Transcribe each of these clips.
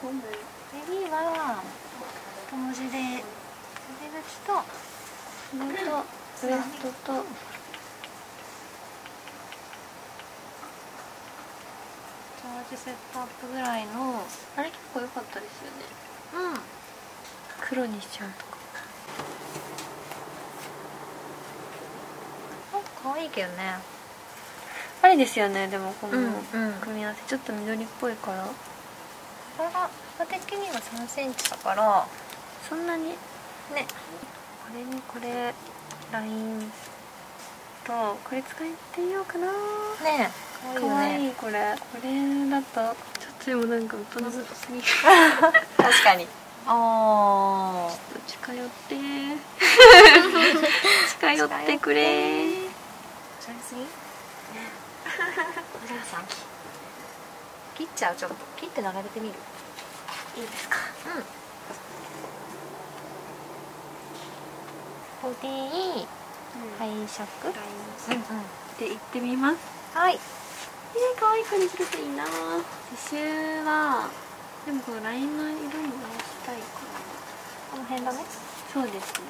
かんないベビーは小文字で袖口とこれとウエストとジャージセットアップぐらいのあれ結構良かったですよねうん黒にしちゃうとか可愛いけどねあれですよねでもこの組み合わせちょっと緑っぽいから幅的には3センチだからそんなにねこれにこれラインとこれ使ってみようかな。ね可愛いかわいいこれ。これだとちょっとでもなんか大人っぽすぎ。る 確かに。あ近寄って。近寄ってくれ。ちゃいすぎ。お母さん切っちゃうちょっと。切って流れてみる？いいですか？うん。ボディ配色？ラインうんうん。で行ってみます。はい。えー、可愛い子にするといいな。刺繍はでもこのラインの色に直したいかこの辺だね。なそうですね。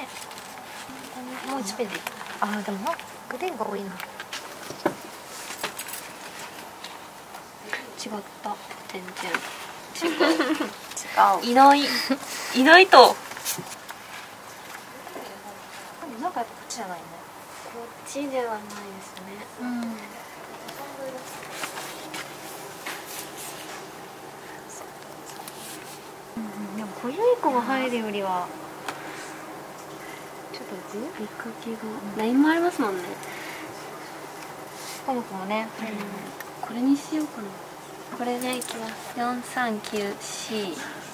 ね。もう一ペンでいいあーでもなグレーが多いな違った。全違う。然 いない。いないと。こなんかこっちじゃないね。っちではないですね。うん。でも濃ゆい子が入るよりはちょっと図見かけがもありますもんね、この子もね。入るよねこれにしようかなこれでいきます。439C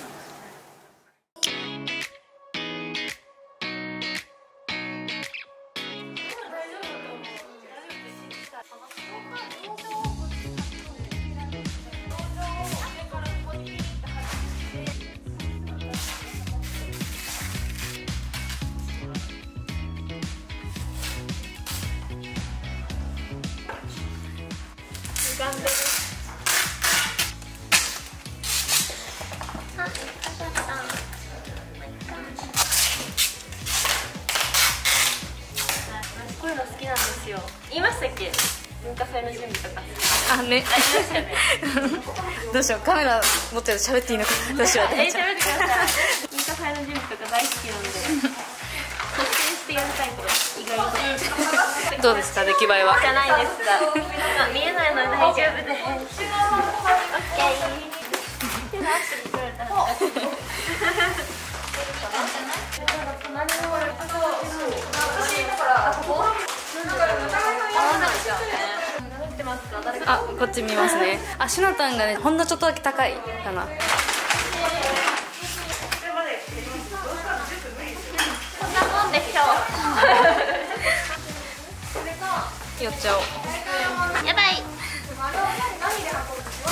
カメラ持ってると喋っていいのかどうしようって喋ってください。文化祭の準備とか大好きなんで率先してやるタイプです意外と。どうですか出来栄えは？じゃないですが。まあ見えないので大丈夫です。オッケーセル取られたらあこっち見ますね。あシュナタンがねほんのちょっとだけ高いかな。こんなもんでしょ寄っちゃおう。うやばい。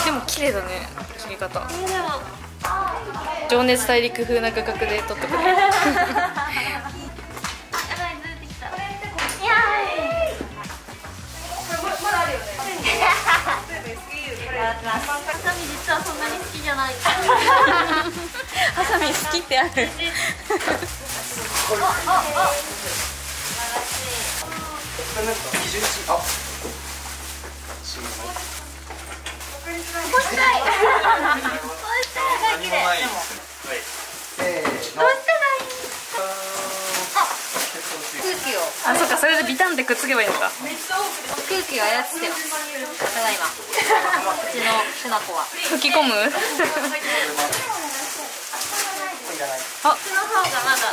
でも綺麗だね切り方。情熱大陸風な画角で撮ってくれ ハサミ実はそんなに好きじゃない。ハサミ好きってある。干したい。干したいだけであそっかそれでビタンってくっつけばいいのか。空気を操って。ますただいま。うちのシュナコは。吹き込む？あ。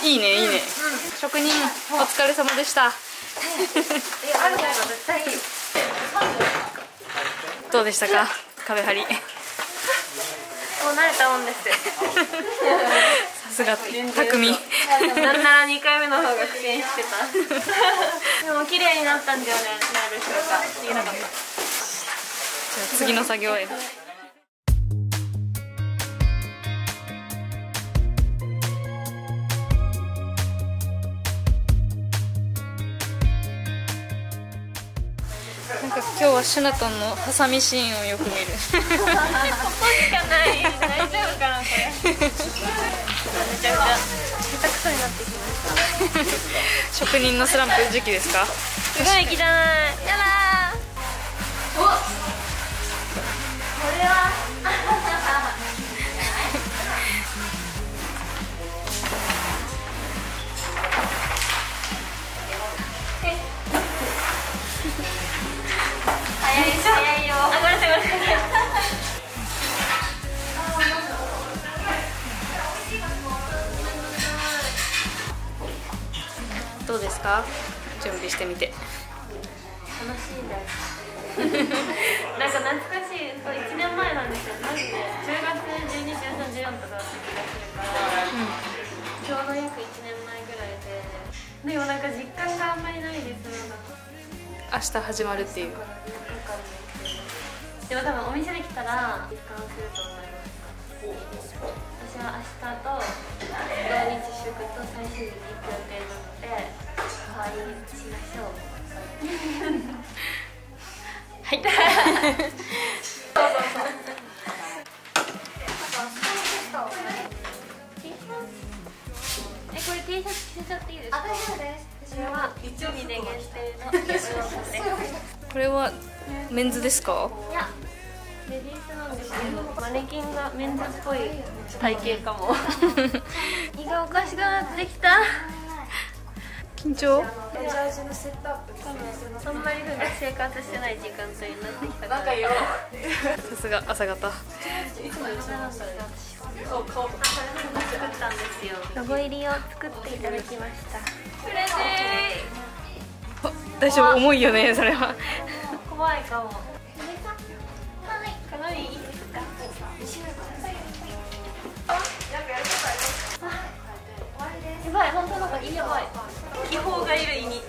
いいねいいね、職人お疲れ様でした。どうでしたか？壁張り。もう慣れたもんです すが匠。なんなら2回目の方が苦戦してた。でも綺麗になったんじゃないでしょうか言えなかったじゃあ次の作業へか今日はシュナトンのハサミシーンをよく見る。ここしかない。大丈夫かなこれ。めちゃくちゃ。下手くそになってきました職人のスランプ時期ですか？すごい汚い。やだおこれはどうですか？準備してみて。楽しいです。なんか懐かしい。そう1年前なんですよ。マジで。10月12、13、14とかだった気がするから、ちょうど約1年前ぐらいで。でもなんか実感があんまりないです。明日始まるっていうでも多分お店に来たら実感すると思います私は明日と土日祝と最終日に行く予定なので終わりにしましょうはい えこれ T シャツ着せちゃっていいですか？あ大丈夫です。これは日曜日で限定の。これはメンズですか？いやレディースなんですけどマネキンがメンズっぽい体型かも。胃がおかしくなってきた。緊張？ジャージのセットアップですあんまり普段生活してない時間帯になってきたから。よさすが朝方。ロゴ入りを作っていただきました。嬉しい。あ大丈夫？重いよねそれは怖いかも。鏡いいですか。やばい、本当なんかいいやばい。気泡がいる胃に。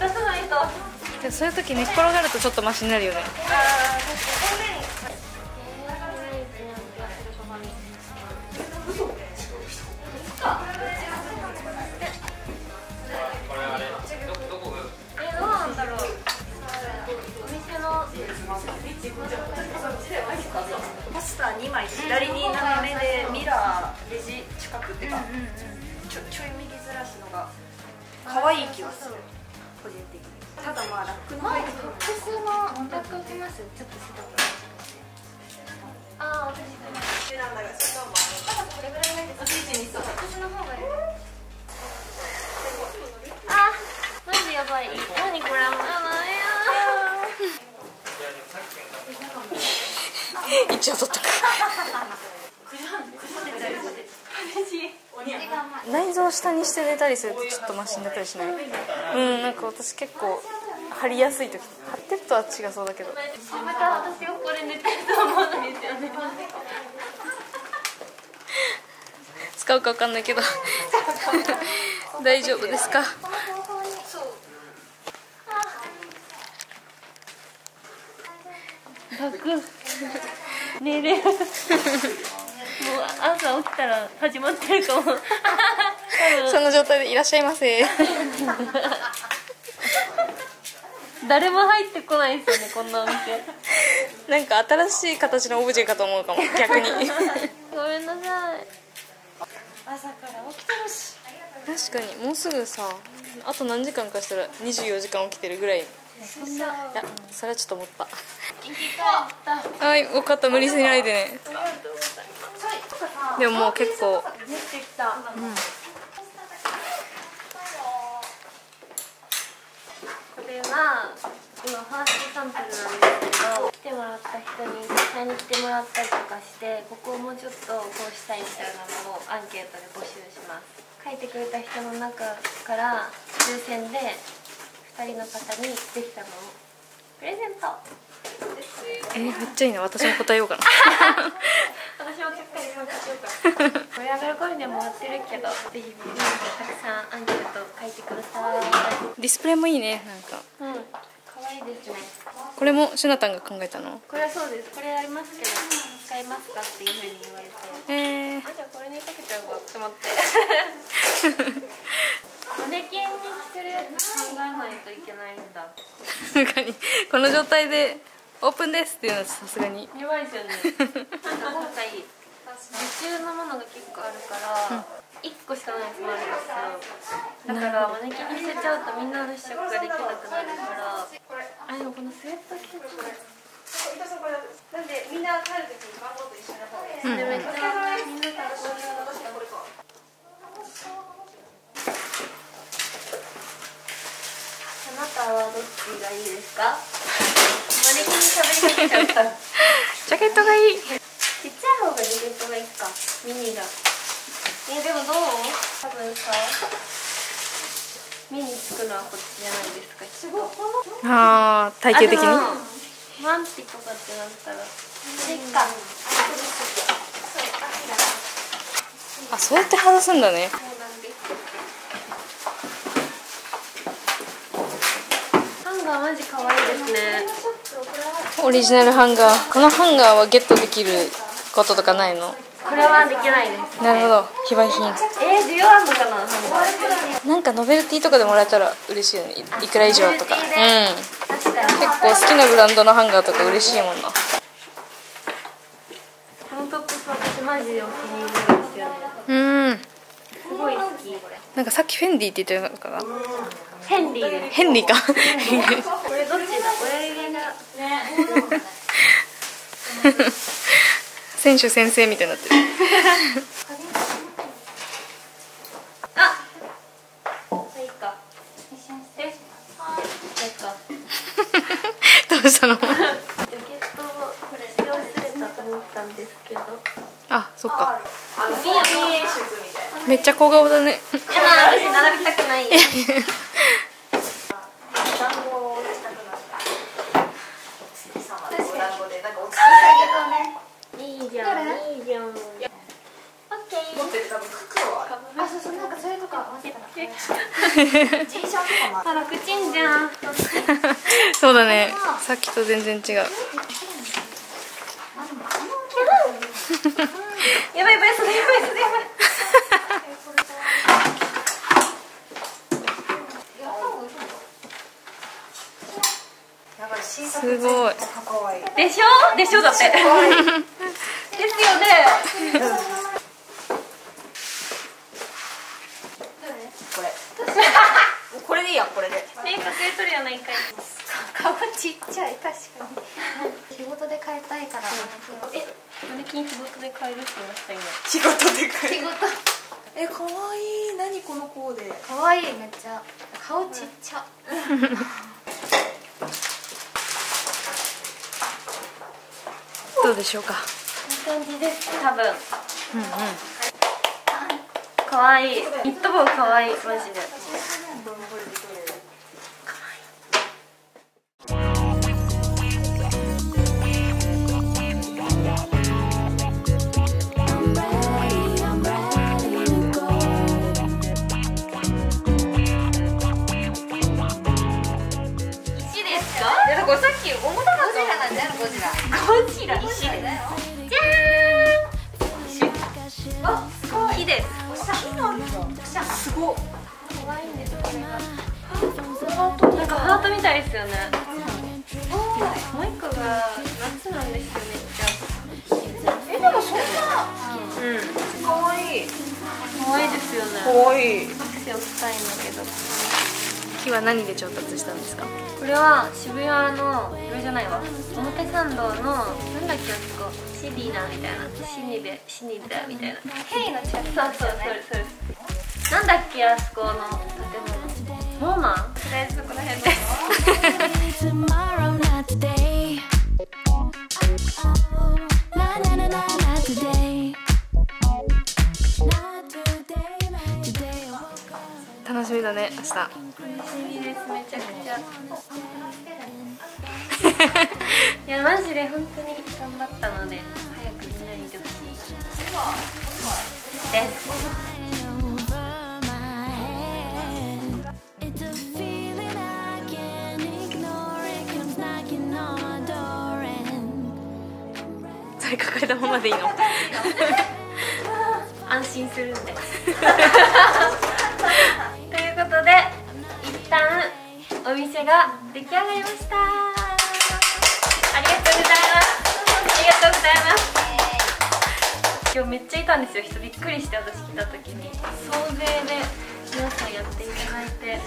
出さないと。そういう時寝っ転がるとちょっとマシになるよねえ、どう近くっていうかちょちょい右ずらすのが可愛い気がする個人的にただまあラックの入りとか普通のラック置きます。ちょっと外から。ああ、私。なんだがそんなのもあるこれぐらいがいいです。おじいちにそう私の方がいい。あ、マジやばい。何これ。あの 一応取った内臓を下にして寝たりするとちょっとマシになったりしない？うんなんか私結構張りやすい時張ってるとは違そうだけど。また私がここで寝てると思わないですよね。使うか分かんないけど。大丈夫ですか？楽。寝れう朝起きたら始まってるかも。その状態でいらっしゃいませ 誰も入ってこないですよねこんなお店。なんか新しい形のオブジェかと思うかも逆に ごめんなさい。朝から起きてるし確かにもうすぐさあと何時間かしたら24時間起きてるぐらいいやそれはちょっと思った。はい分かった。無理しないでね。でももう結構。出てきた。これは今ファーストサンプルなんですけど来てもらった人に実際に来てもらったりとかしてここをもうちょっとこうしたいみたいなのをアンケートで募集します。書いてくれた人の中から抽選で2人の方にできたのをプレゼント。えー、めっちゃいいな。私も答えようかな。私もしっかり参加しようか。なこれ上がる頃にはもらってるけどぜひ皆さんたくさんアンケート書いてください。ディスプレイもいいね。なんか。うん。可愛いですね。これもシュナタンが考えたの？これはそうです。これありますけど使いますかっていうふうに言われて。えー、あじゃあこれにかけちゃうわって思って 胸キンにしてるやつ考えないといけないんだ。他に。この状態でオープンですっていうのはさすがに。やばいですよね。なんか今回受注のものが結構あるから、一1個しかないやつもあるんですよ。だからマネキンに捨てちゃうとみんなの試食ができなくなるから。あでもこのスウェット着てるなん。でみんな帰る時に番号と一緒の方でそれめっちゃみんなからこれこれか。あなたはどっちがいいですか？マネキンに喋りかけちゃったジャケットがいい。ちっちゃい方がジャケットがいいか？ミニが。えでもどう？多分さ目につくのはこっちじゃないですかすごいああ体型的に？マンとかってなったらそれか。あそうやって外すんだねですハンガーマジ可愛いですね。オリジナルハンガー。このハンガーはゲットできることとかないの？これはできないですなるほど。非売品。えー、需要あるのかな？ハンガーなんかノベルティとかでもらえたら嬉しいよね。いいくら以上とか。うん。結構好きなブランドのハンガーとか嬉しいもんな。このトップス私マジでお気に入りなんですよね。うん。すごい好きなんかさっきフェンディって言ってたのかな？ヘンリー。ヘンリーか。これどっちだ？親指が選手先生みたいになってる。あいいか。どうしたの？これれたと思ったんですけど。あそっか。めっちゃ小顔だねいやだ私並びたくないよ団子を打ちたくなった様のお団子でなんか落ち着いていいじゃんいいじゃんオッケー持ってる多分黒あるあ、そうそう、なんかそれとか合わせたら。T シャツとかもあるあ楽ちんじゃんそうだねさっきと全然違う。やばいやばいそれやばいそれやばい。すごい。でしょ？でしょだって。ですよね これもうこれでいいやんこれでメイク吸い取るやないかい顔ちっちゃい、確かに。仕事で変えたいから。えマネキン仕事で買えるって言いました今仕事でかい仕事。え可愛い何このコーデ？可愛いめっちゃ。顔ちっちゃ。どうでしょうか？いい感じです多分うんうん可愛いニット帽可愛いマジでい重たかったゴジラなんだよ、ゴジラ。ゴジラ石ですじゃーんあ木です木なんだすごっ可愛いんですこれがなんかハートみたいですよね。もう一個が夏なんですよめっちゃえでもそんな。うん。可愛い。可愛いですよね。可愛い。アクセをしたいんだけど木は何で調達したんですか？これは渋谷のこれじゃないわ。表参道のなんだっけあそこ。シビナみたいな。シニベシニベみたいな。ヘイの近くそうそうそうそう。なんだっけあそこの建物。モーマ？ンとりあえずそこら辺で 楽しみだね明日。楽しみですめちゃくちゃ。いやマジで本当に頑張ったので早くみんなに見てほしいです。抱えたままでいいの？安心するんで お店が出来上がりました。ありがとうございます。ありがとうございます今日めっちゃいたんですよ。人びっくりして私来た時に。総勢で皆さんやっていただいて。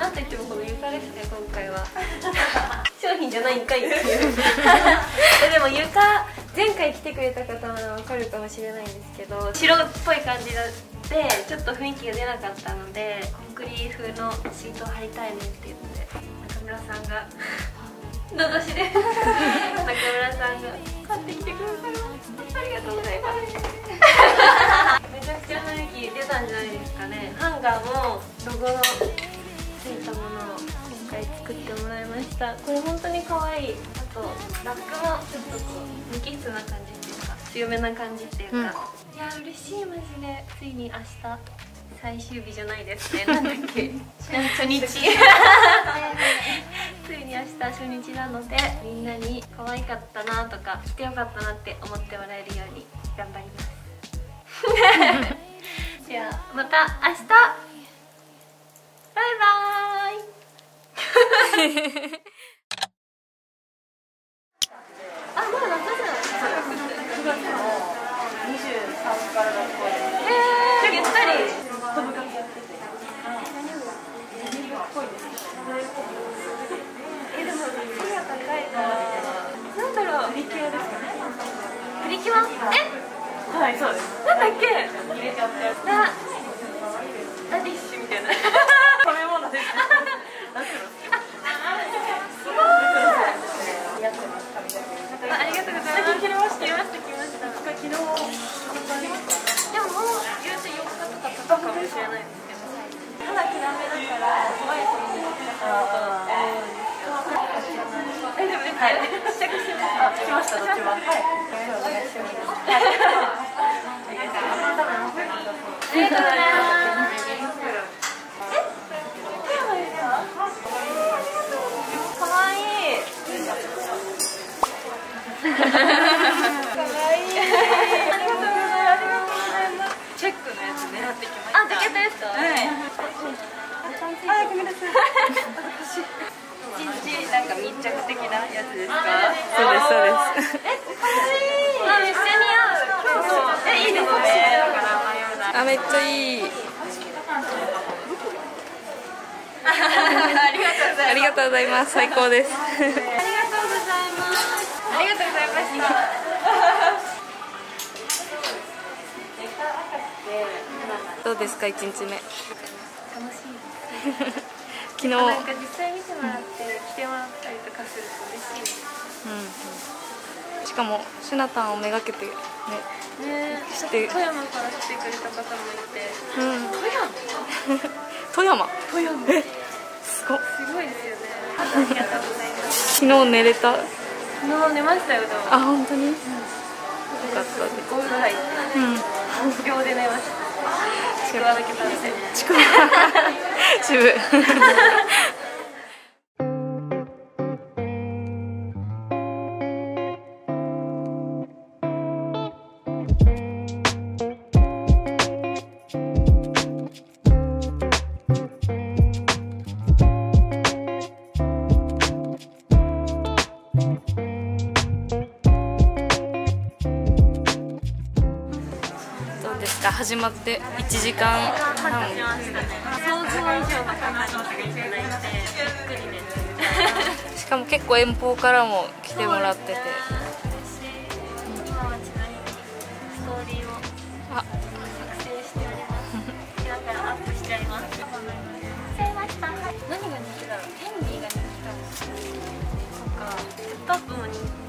なんといってもこの床ですね今回は。商品じゃないんかいっていう。え でも床前回来てくれた方は分かるかもしれないんですけど白っぽい感じでちょっと雰囲気が出なかったのでコンクリ風のシートを貼りたいねって言って中村さんがのどしで中村さんが。買ってきてくださいましたありがとうございます。めちゃくちゃ雰囲気出たんじゃないですかね。ハンガーもロゴのついたものを今回作ってもらいました。これ本当に可愛い。あとラックもちょっとこう無機質な感じっていうか強めな感じっていうか、いや嬉しいマジで。ついに明日最終日じゃないですね。なんだっけ？初日。ついに明日初日なのでみんなに可愛かったなとか来てよかったなって思ってもらえるように頑張ります。じゃあまた明日。バイバーイ。あ、まだ夏じゃないですか。9月の23から学校でえー、ゆったり飛ぶかけやっててえ、でも背が高いからなんだろうプリキュアですかねプリキュアえはい、そうですなんだっけ入れちゃってなラディッシュみたいな食べ物ですすごいやってます髪の毛ありがとうございます切れました切れました切れました昨日でももう言うて4日とか経ったかもしれないですけど肌きらめだから怖いと思うんですけどえでもね、はい、試着してました。しました、どっちも。はい。お願いします。ありがとうございます。え、かわいい。かわいい。ありがとうございます。ありがとうございます。チェックのやつ狙ってきました。あ、ジャケットですか。はい。あ、ごめんなさい。一日なんか密着的なやつですか。そうですそうですえ、かわいい。あ、めっちゃ似合う。え、いい。ですね。だから迷うな。あめっちゃいい。ありがとうございます。ありがとうございます最高ですありがとうございます。ありがとうございました。どうですか1日目昨日、なんか実際見てもらって来てもらったりとかすると嬉しいうん、しかもシュナタンをめがけてねねして。富山から来てくれた方もいて。うん。富山？富山？富山。えすごっ。すごいですよね。ありがとうございます昨日寝れた。昨日寝ましたよあ本当に、よかったでお風呂入ってうん。秒で寝ましたちくわだけ食べてちくわ渋まって1時間半。ましたね想像以上の方に来ていただいてびっくりです。しかも結構遠方からも来てもらってて。嬉しい今はちなみにストーリーをあ作成しております今からアップしちゃいます。しちゃいました何が人気だろうヘンリーが人気か？もしれないとかセットアップも人気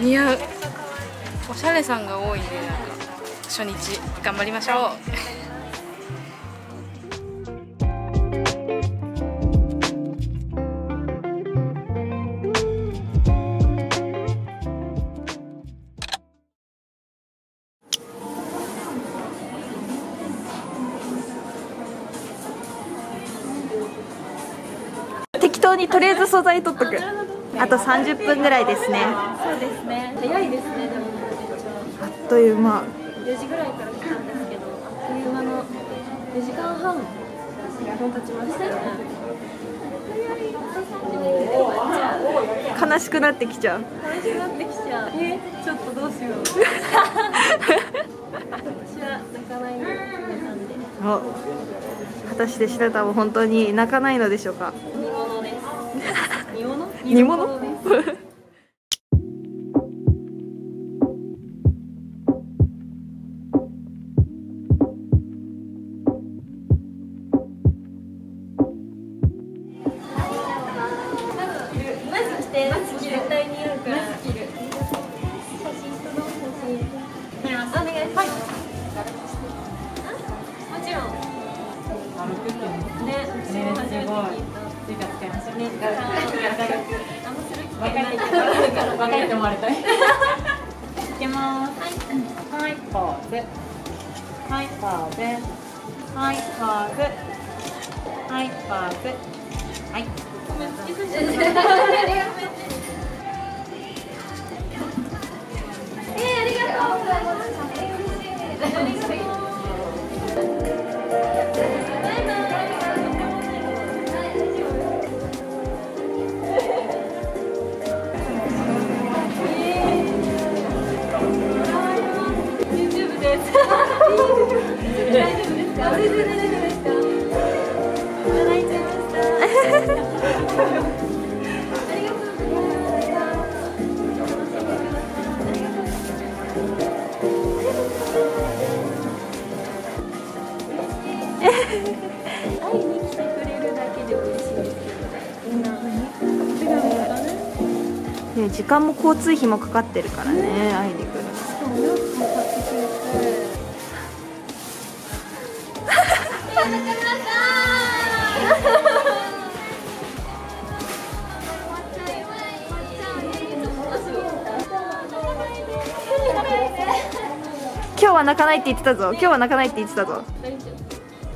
似合う。おしゃれさんが多いね。なんか初日。頑張りましょう。適当にとりあえず素材取っとく。あと30分ぐらいですね。そうですね。早いですねでも。あっという間。4時ぐらいから来たんですけど4時間半。も経ちました。よね悲しくなってきちゃう。悲しくなってきちゃう。え？ちょっとどうしよう。私は泣かないように決めたんでお果たして白田は本当に泣かないのでしょうか？煮物です。煮物？煮物です間も交通費もかかってるからね会いに来るのしかも買ってくれて。今日は泣かないって言ってたぞ今日は泣かないって言ってたぞ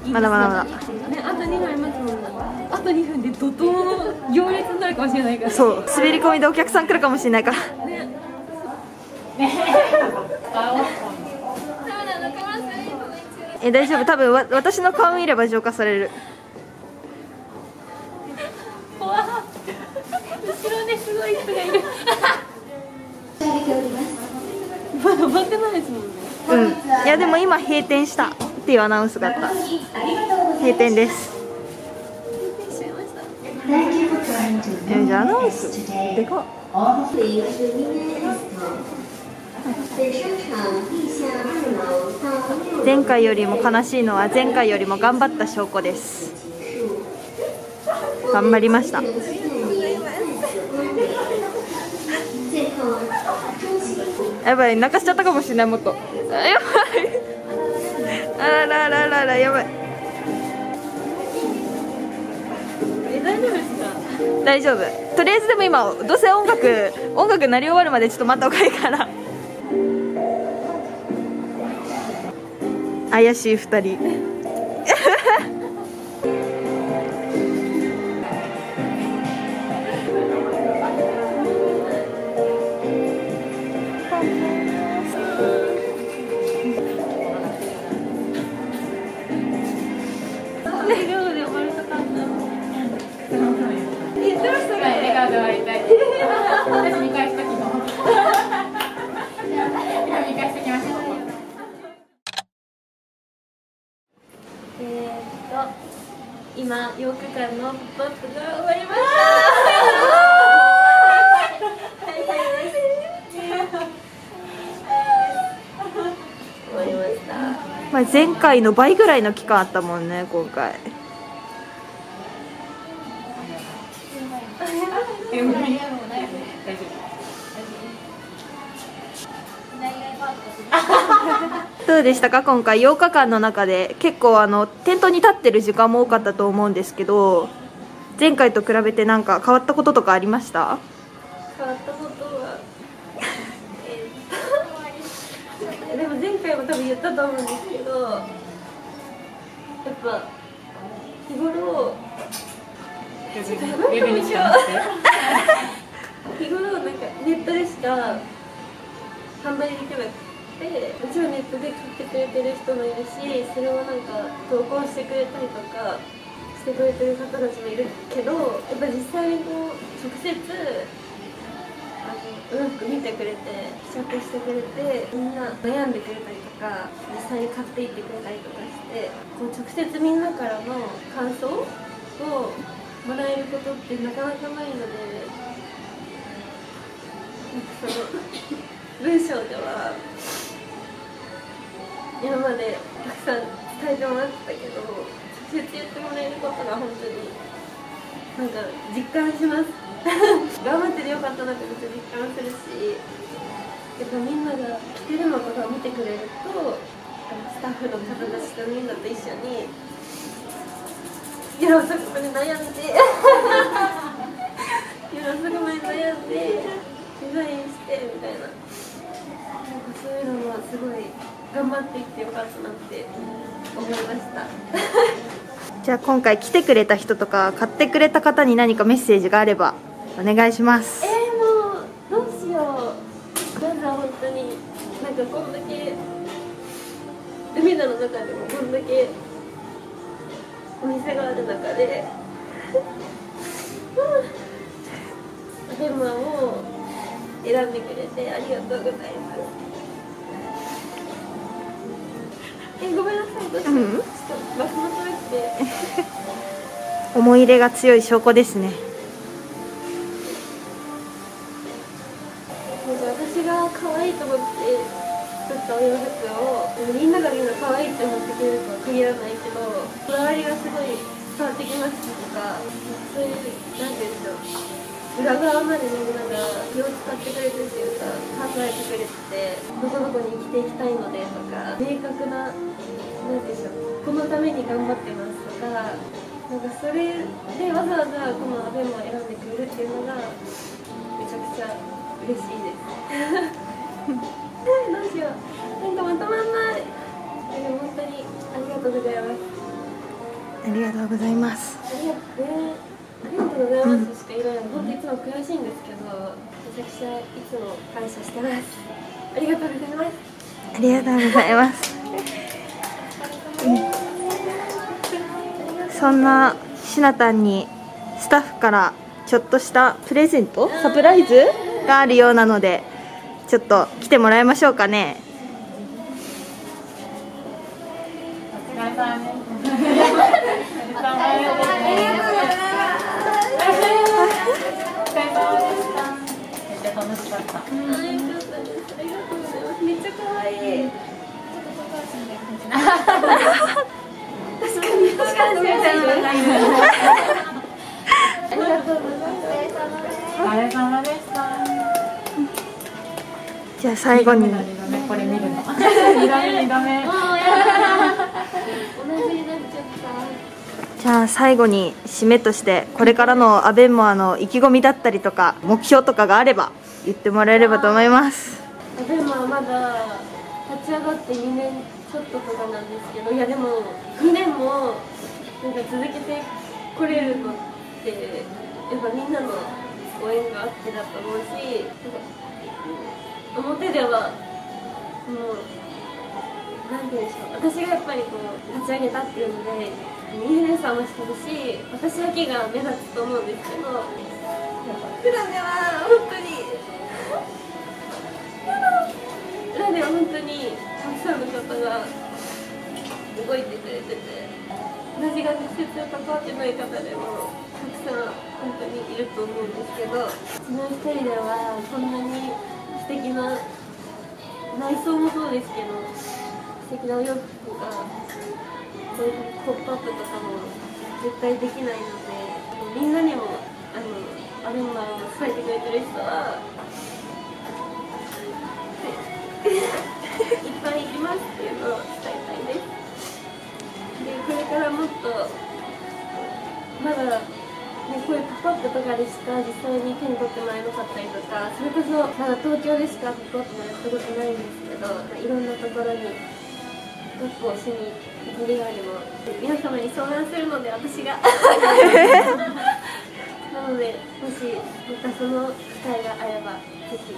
まだまだまだね、あと2分ありますもんね。あと2分で怒涛の行列になるかもしれないから。そう滑り込みでお客さん来るかもしれないから。え大丈夫？多分わ私の顔見れば浄化される。怖っ。後ろですごい人がいる。まだ終わってないですもんね。うん。いやでも今閉店したっていうアナウンスがあった。閉店ですえじゃあアナウンスでかっ前回よりも悲しいのは前回よりも頑張った証拠です。頑張りました。やばい泣かしちゃったかもしれないもっと。あやばい。あらららららやばい 大丈夫。とりあえずでも今どうせ音楽音楽鳴り終わるまでちょっと待った方がいいから怪しい2人と今8日間のポップが終わりました。終わりました。まあ、前回の倍ぐらいの期間あったもんね今回 どうでしたか？今回8日間の中で結構あの店頭に立ってる時間も多かったと思うんですけど前回と比べて何か変わったこととかありました？変わったことは、えーっと でも前回も多分言ったと思うんですけどやっぱ日頃。日頃なんかネットでしか販売できなくってもちろんネットで買ってくれてる人もいるしそれをなんか投稿してくれたりとかしてくれてる方たちもいるけどやっぱ実際にこう直接あのうまく見てくれて試着してくれてみんな悩んでくれたりとか実際に買っていってくれたりとかしてこう直接みんなからの感想をもらえることってなかなかないのでなんかその文章では今までたくさん伝えてもらってたけど直接言ってもらえることが本当になんか実感します頑張っててよかったなってめっちゃ実感するしやっぱみんなが着てるのとか見てくれるとスタッフの方たちとみんなと一緒に夜遅くまで悩んで夜遅くまで悩んでデザインしてみたいななんかそういうのはすごい頑張っていってよかったなって思いました。じゃあ今回来てくれた人とか買ってくれた方に何かメッセージがあればお願いします。えー、もうどうしよう。まずは本当になんかこんだけ海の中でもこんだけお店がある中でアベマを選んでくれてありがとうございますえごめんなさい。どうしよう、うん。ちょっとバスも取れて 思い入れが強い証拠ですね。私が可愛いと思って作ったお洋服をみんながみんな可愛いって思ってくれるとは限らないけどこだわりがすごい伝わってきましたとかそういうなんて言うんでしょう裏側までみんなが気を使ってくれてるっていうか考えてくれててどこどこに生きていきたいのでとか明確ななんて言うんでしょうこのために頑張ってますとかなんかそれでわざわざこのアベマを選んでくれるっていうのがめちゃくちゃ嬉しいです。どうしよう。なんかまとまんない。でも本当にありがとうございます。ありがとうございますありがとうりがとうございますしか言えないの。本当いつも悔しいんですけど、めちゃくちゃいつも感謝してます。ありがとうございます。ありがとうございます、そんなしなたんにスタッフからちょっとしたプレゼントサプライズがあるようなのでちょっと来てもらいましょうかね最後にこれ見るの。二二度目。もうやだ。同じになっちゃった。じゃあ最後に締めとしてこれからのアベンモアの意気込みだったりとか目標とかがあれば言ってもらえればと思いますでもまだ立ち上がって2年ちょっととかなんですけどいやでも2年もなんか続けてこれるのってやっぱみんなの応援があってだと思うし表ではもうなんていうんでしょう私がやっぱりこう立ち上げたっていうのでインフルエンサーもしてるし私だけが目立つと思うんですけど普段では本当に裏では本当にたくさんの方が動いてくれてて私が直接関わってない方でもたくさん本当にいると思うんですけどその一人ではこんなに素敵な内装もそうですけど素敵なお洋服がこういうポップアップとかも絶対できないのでみんなにもあのアベマを支えてくれてる人はいっぱいいますっていうのを伝えたいです。でこれからもっとまだ、ね、こういうポップアップとかでしか？実際に手に取ってもらえなかったりとかそれこそまだ東京でしかポップアップもやったことないんですけどいろんなところにトップをしに行く以外にも皆様に相談するので私が。なのでもしまたその機会があればぜひ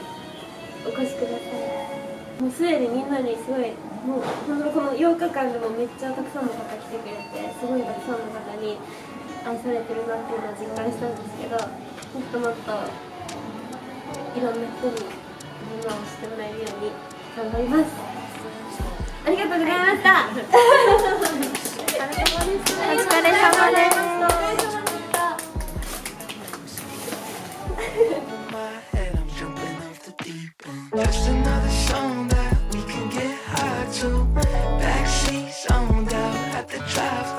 お越しください。もうすでにみんなにすごいもうこの8日間でもめっちゃたくさんの方来てくれてすごいたくさんの方に愛されてるなっていうのは実感したんですけどもっともっといろんな人にみんなを知ってもらえるように頑張ります。ありがとうございました。お疲れ様でお疲れ様です。Song that we can get high to. Backseat zoned out at the drive.